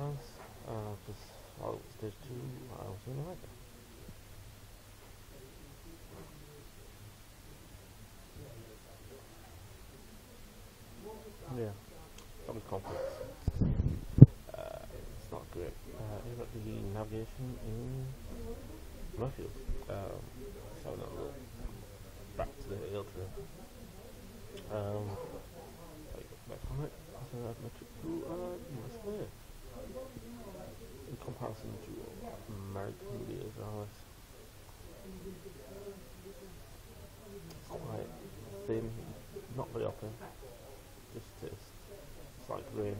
Toy France, because uh, stage 2, I was in America. Yeah, some conflicts. Uh, it's not great. Uh, you got the navigation in Mirfield. Um, so now we'll back to the hill to um, I got back on it. So I've metric to uh, US there. Comparison to American videos, ours. It's quite thin, not very often just it's, it's like rain